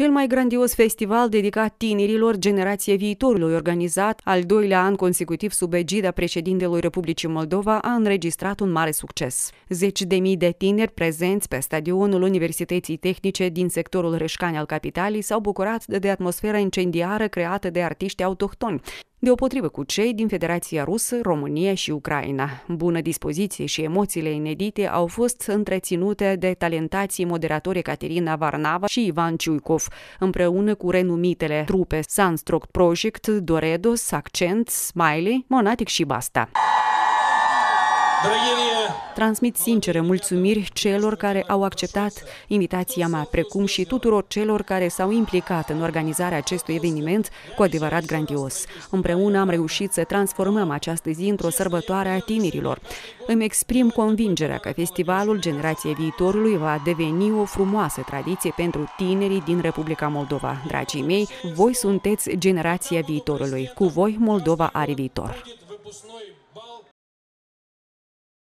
Cel mai grandios festival dedicat tinerilor Generație Viitorului, organizat al doilea an consecutiv sub egida președintelui Republicii Moldova, a înregistrat un mare succes. Zeci de mii de tineri prezenți pe stadionul Universității Tehnice din sectorul Reșcani al capitalii s-au bucurat de atmosfera incendiară creată de artiști autohtoni, deopotrivă cu cei din Federația Rusă, România și Ucraina. Bună dispoziție și emoțiile inedite au fost întreținute de talentații moderatori Caterina Varnava și Ivan Ciuicov, împreună cu renumitele trupe Sunstroke Project, Doredos, Accent, Smiley, Monatic și Basta. Transmit sincere mulțumiri celor care au acceptat invitația mea, precum și tuturor celor care s-au implicat în organizarea acestui eveniment cu adevărat grandios. Împreună am reușit să transformăm această zi într-o sărbătoare a tinerilor. Îmi exprim convingerea că festivalul Generației Viitorului va deveni o frumoasă tradiție pentru tinerii din Republica Moldova. Dragii mei, voi sunteți generația viitorului. Cu voi Moldova are viitor.